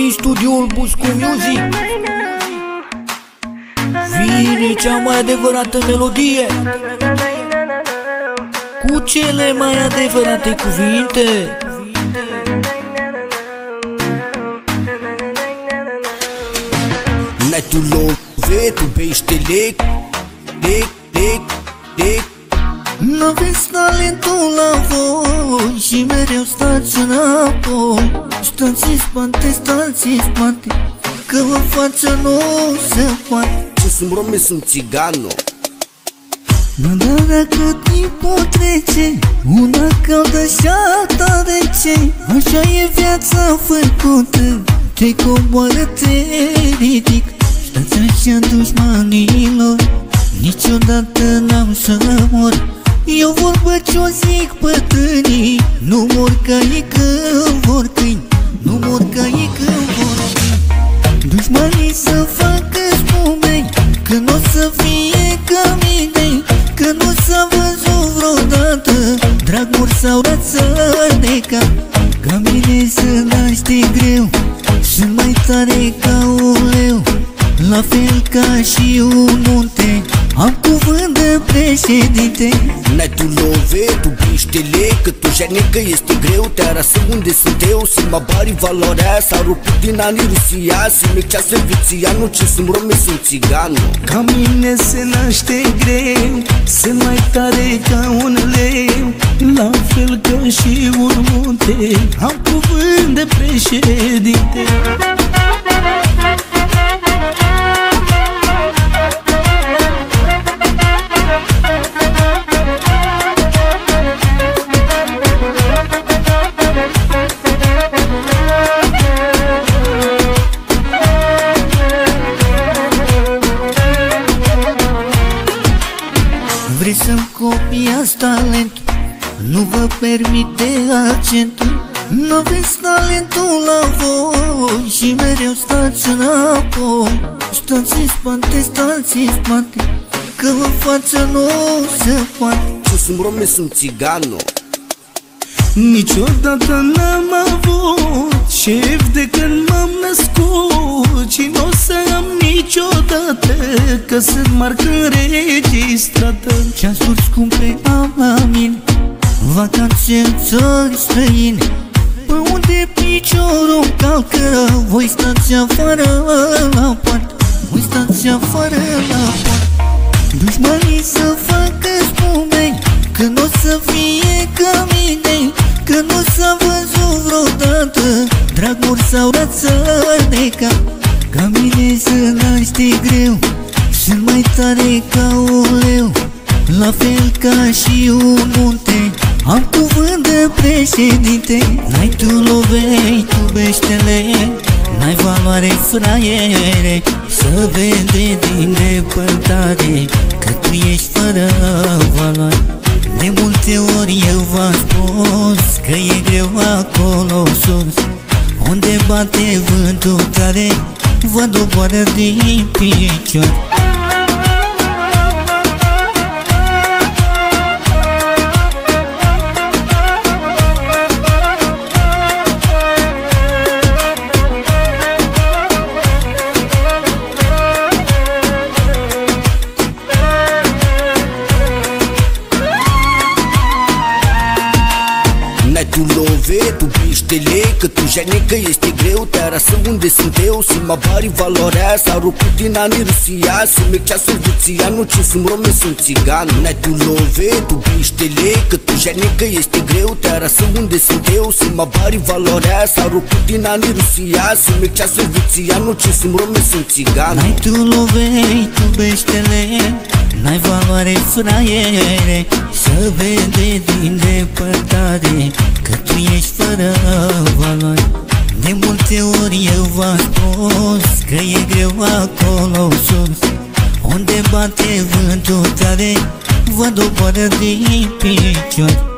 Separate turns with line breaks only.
din studioul Buscu Music. Vine cea mai adevărată melodie. Cu cele mai adevărate cuvinte.
N-ai tu love, tu bește lec, lec, lec, lec
Nu vezi talentul la voi Și mereu stați înapoi. Stați în spate, stați în spate Că în față nu se poate.
Ce sunt rome, sunt țigano
Mă dar dacă timpul trece Una caldă și alta de ce? Așa e viața făcută Te coboară, te ridic. Stați așa dușmanilor Niciodată n-am să mor Eu vorbă ce-o zic bătrânii Nu mor ca ei când vor câini Nu mor ca ei când vor câini. Dușmanii să facă spumei Că nu o să fie ca mine Că nu s-a văzut vreodată Draguri sau rață neca Ca mine să naște greu Sunt mai tare ca un leu La fel ca și un munte. Am cuvânt de președinte
N-ai tu love, tu bește lec Că tu janică este greu Te arasă unde sunt eu. Sunt mabari valoarea S-a rupt din anii Rusia. Sunt mecea serviția Nu ce sunt rome, sunt țigano
Ca mine se naște greu Sunt mai tare ca un leu. La fel ca și un munte Am cuvânt de președinte
Vrei să-mi copiați talent. Nu vă permite accentul Nu vezi talentul la voi Și mereu stați înapoi. Stați în spate, stați în spate Că în față nu se poate.
Ce sunt rome, sunt țigano
Niciodată n-am avut șef de când m-am născut Și nu o să am niciodată Că sunt marcă înregistrată.
Ceasuri scumpe am la mine Vacanțe în țări străine Pe unde piciorul calcă Voi stați afară la poartă Voi stați afară la s-a văzut vreodată Draguri sau rață neca Ca mine să naște greu Sunt mai tare ca un leu. La fel ca și un munte Am cuvânt de președinte. N-ai tu lovei, tu beștele N-ai valoare fraiere. Să vede din depărtare Că tu ești fără valoare De multe ori eu v-am spus Că e greu acolo sus. Unde bate vântul tare Vă doboară din picior
tu bește lec Că tu janică este greu Te arasă unde sunt eu. Sunt mabari valoarea S-a rupt din anii Rusia. Sunt mecea serviția Nu ce sunt rome, sunt țigano N-ai tu love, tu bește lec Că tu janică este greu Te arasă unde sunt eu. Sunt mabari valoarea S-a rupt din anii Rusia. Sunt mecea serviția Nu ce sunt rome, sunt țigano
N-ai tu lovei, tu beștele N-ai valoare fraiere. Să vede din depărtare Că tu ești fără valoare De multe ori eu v-am spus Că e greu acolo sus. Unde bate vântul tare Vă doboară din picior